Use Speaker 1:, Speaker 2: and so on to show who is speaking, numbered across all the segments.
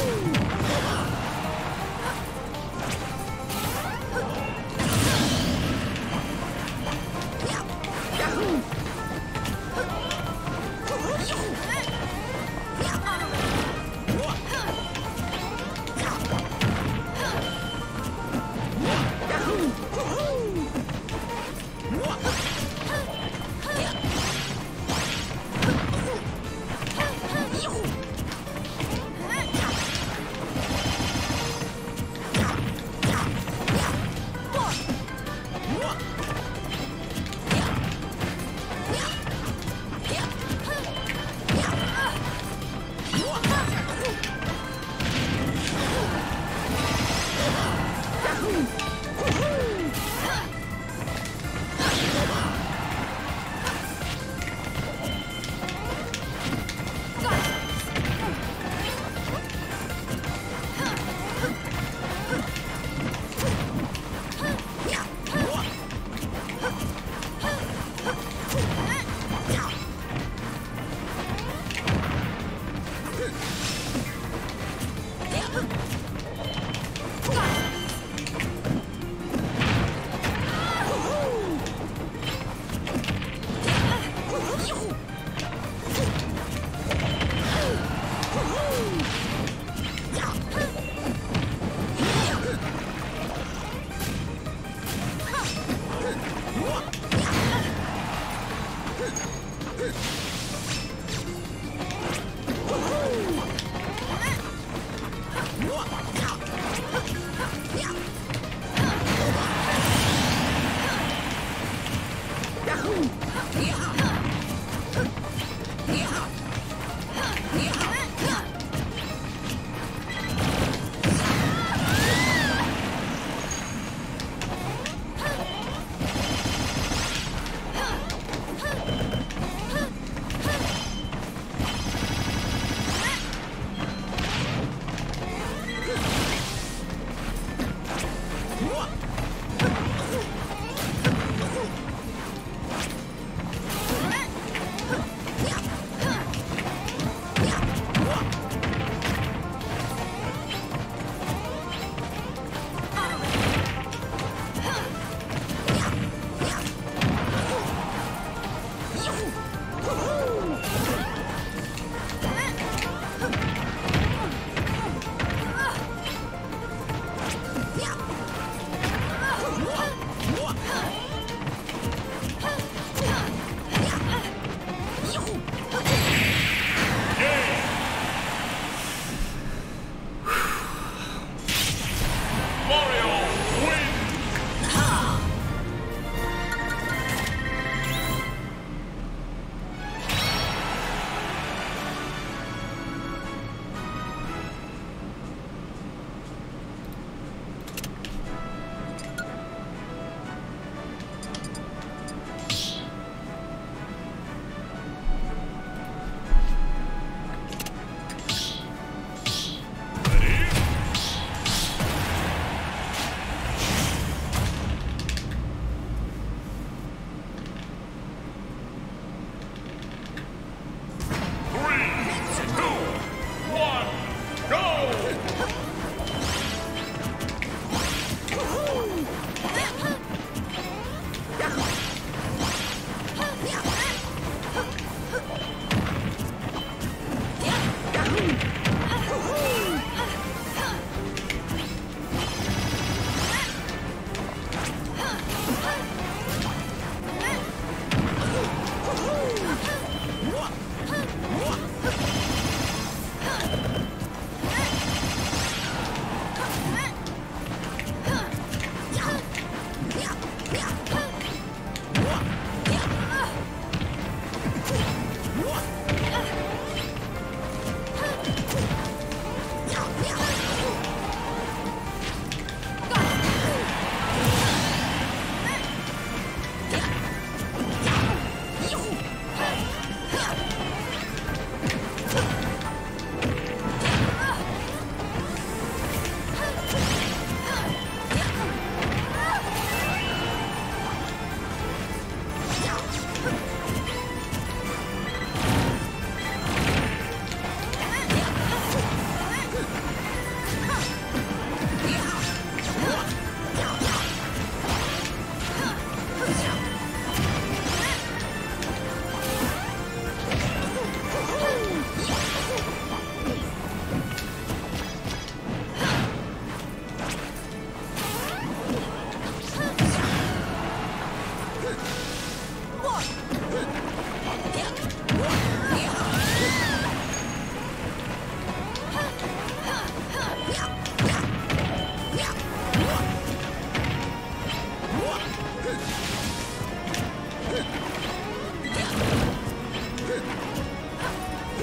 Speaker 1: Woo!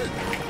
Speaker 1: Good.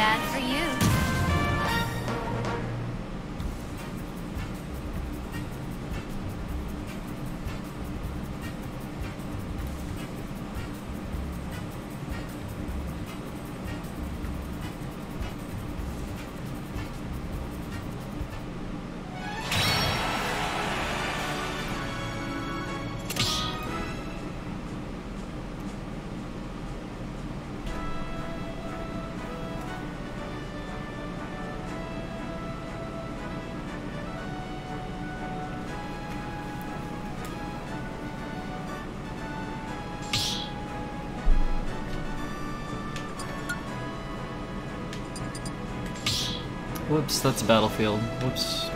Speaker 1: Yeah. Whoops, that's a battlefield. Whoops.